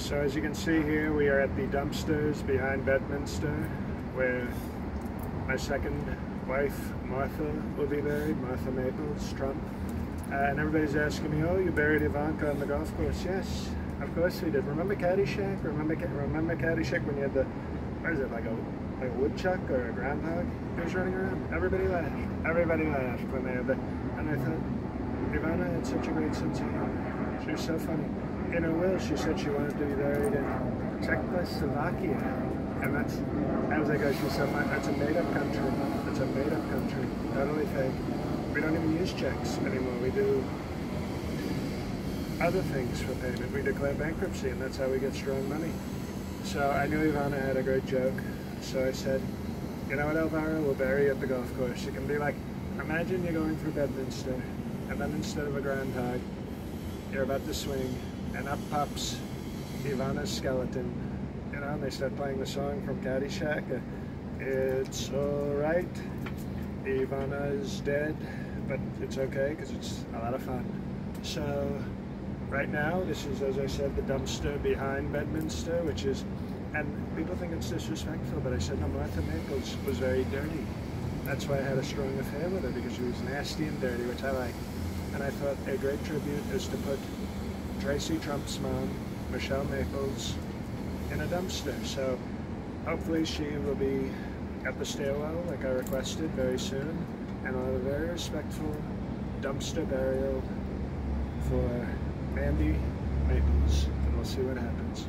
So as you can see here, we are at the dumpsters behind Bedminster, where my second wife, Martha, will be buried, Martha Maples, Trump. Uh, and everybody's asking me, oh, you buried Ivanka on the golf course? Yes, of course we did. Remember Caddyshack? Remember, remember Caddyshack when you had the, what is it, like a, like a woodchuck or a groundhog who was running around? Everybody laughed. Everybody laughed when they had the, and I thought, Ivana had such a great sense of humor. She was so funny in her will, she said she wanted to be buried in Czechoslovakia. And that's, I was like, oh, she said, that's a made-up country. That's a made-up country, Not only fake. We don't even use checks anymore. We do other things for payment. We declare bankruptcy, and that's how we get strong money. So I knew Ivana had a great joke, so I said, you know what, Elvira, we'll bury you at the golf course. It can be like, imagine you're going through Bedminster, and then instead of a groundhog, you're about to swing, and up pops Ivana's skeleton. You know, and they start playing the song from Caddyshack. It's alright, Ivana is dead, but it's okay because it's a lot of fun. So, right now, this is, as I said, the dumpster behind Bedminster, which is, and people think it's disrespectful, but I said, no, Martha Maples was very dirty. That's why I had a strong affair with her, because she was nasty and dirty, which I like. And I thought a great tribute is to put Tracy Trump's mom, Michelle Maples, in a dumpster. So hopefully she will be at the stairwell like I requested very soon and I'll have a very respectful dumpster burial for Mandy Maples and we'll see what happens.